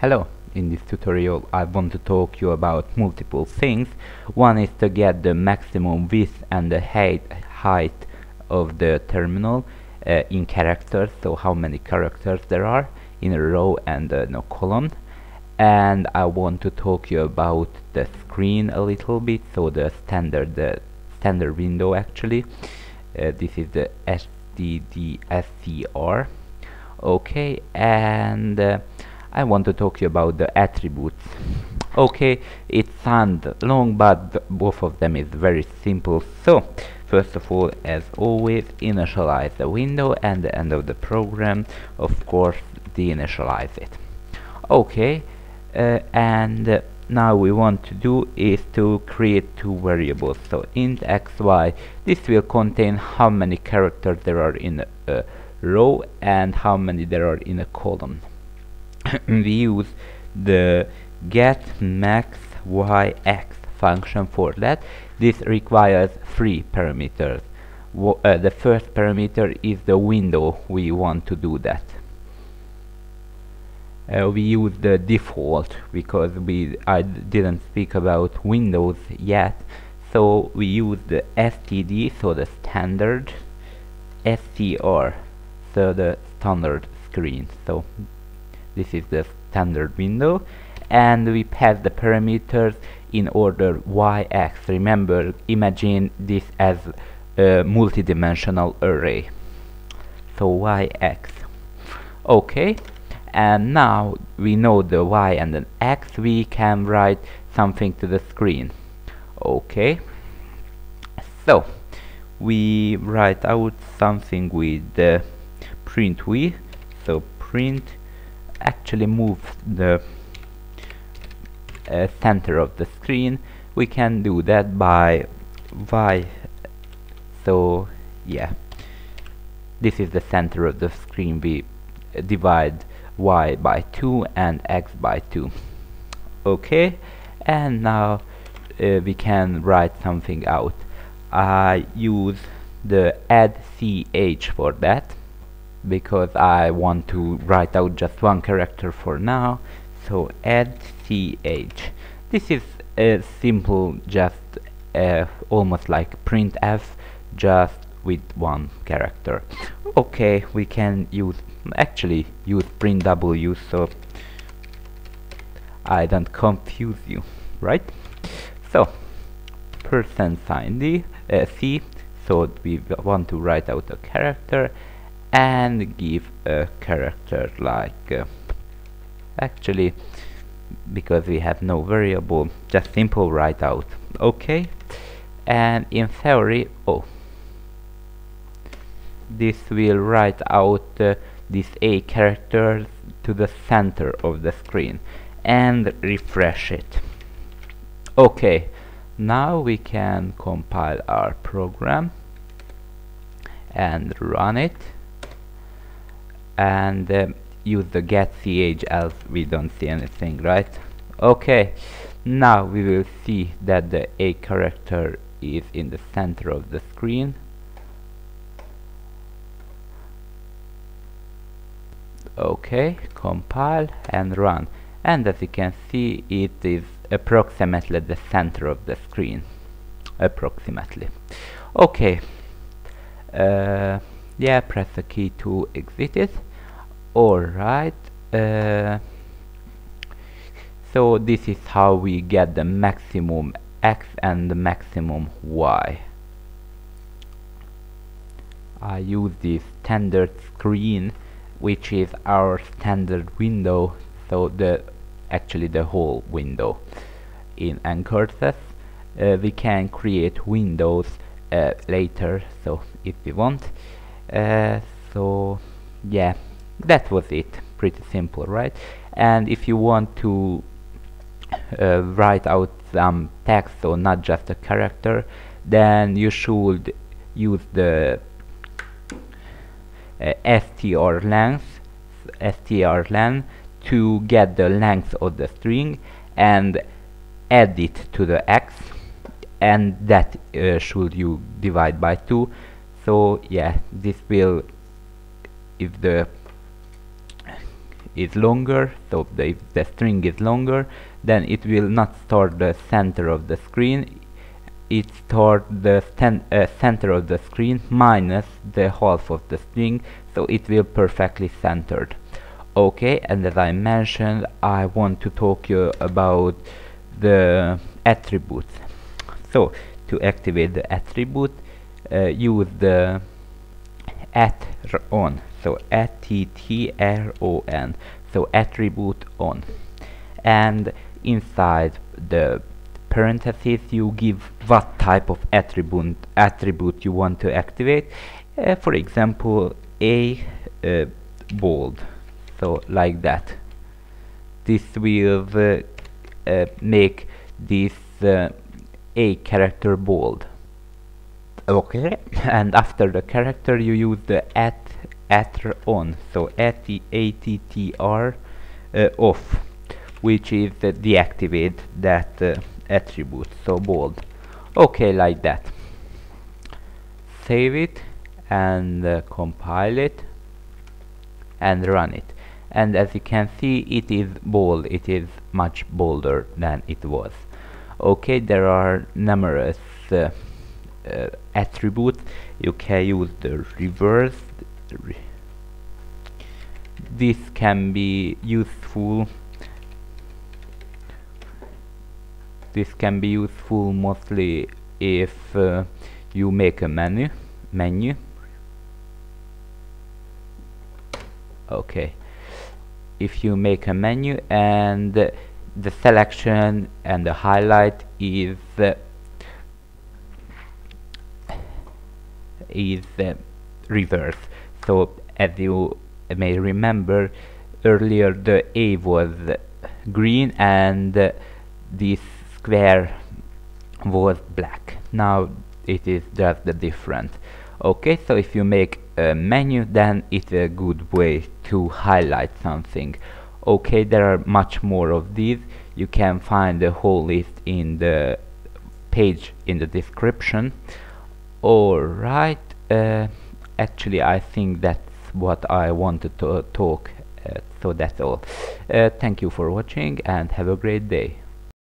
Hello, in this tutorial I want to talk you about multiple things. One is to get the maximum width and the height, height of the terminal uh, in characters, so how many characters there are in a row and uh, no column. And I want to talk you about the screen a little bit, so the standard, the standard window actually. Uh, this is the STD-SCR. Okay, and uh, I want to talk to you about the attributes. Okay, it sounds long, but both of them is very simple. So, first of all, as always, initialize the window and the end of the program, of course, deinitialize it. Okay, uh, and now we want to do is to create two variables. So, int xy, this will contain how many characters there are in a row and how many there are in a column. we use the get max yx function for that. This requires three parameters. Wo uh, the first parameter is the window we want to do that. Uh, we use the default because we I didn't speak about windows yet so we use the std so the standard scr so the standard screen so this is the standard window. And we pass the parameters in order yx remember imagine this as a multidimensional array. So yx okay and now we know the y and the x. We can write something to the screen. Okay so we write out something with the print v so print actually move the uh, center of the screen we can do that by y. So yeah. This is the center of the screen. We uh, divide y by 2 and x by 2 okay? And now uh, we can write something out. I use the add ch for that because I want to write out just one character for now. So add ch this is a simple just uh, almost like printf just with one character. Okay we can use actually use print w so I don't confuse you right? So percent sign d uh, c so we want to write out a character and give a character like uh, actually because we have no variable just simple write out okay? And in theory oh this will write out uh, this a character to the center of the screen and refresh it. Okay now we can compile our program and run it and uh, use the get ch else we don't see anything right? Okay now we will see that the a character is in the center of the screen. Okay compile and run. And as you can see it is approximately the center of the screen. Approximately. Okay. Uh, yeah press the key to exit it alright uh, so this is how we get the maximum x and the maximum y. I use this standard screen which is our standard window so the actually the whole window in Ncurses uh, we can create windows uh, later so if we want. Uh, so yeah that was it. Pretty simple right? And if you want to uh, write out some text or not just a character then you should use the uh, str length strlen to get the length of the string and add it to the x and that uh, should you divide by 2 so yeah this will if the is longer so the, if the string is longer then it will not start the center of the screen. It start the uh, center of the screen minus the half of the string so it will perfectly centered. Okay and as I mentioned I want to talk you about the attributes. So to activate the attribute uh, use the at on so attron so attribute on. And inside the parentheses you give what type of attribute attribute you want to activate. Uh, for example a uh, bold. So like that. This will uh, uh make this uh, a character bold okay and after the character you use the at attr on so at attr uh, off which is uh, deactivate that uh, attribute so bold. Okay like that. Save it and uh, compile it and run it. And as you can see it is bold. It is much bolder than it was. Okay there are numerous uh, uh, attributes you can use the reverse re this can be useful this can be useful mostly if uh, you make a menu menu. Okay. If you make a menu and the selection and the highlight is uh, is uh, reverse. So as you may remember earlier the A was green and uh, this square was black. Now it is just the different. Okay so if you make a menu then it's a good way to highlight something. Okay there are much more of these. You can find the whole list in the page in the description Alright, uh, actually I think that's what I wanted to uh, talk, uh, so that's all. Uh, thank you for watching and have a great day.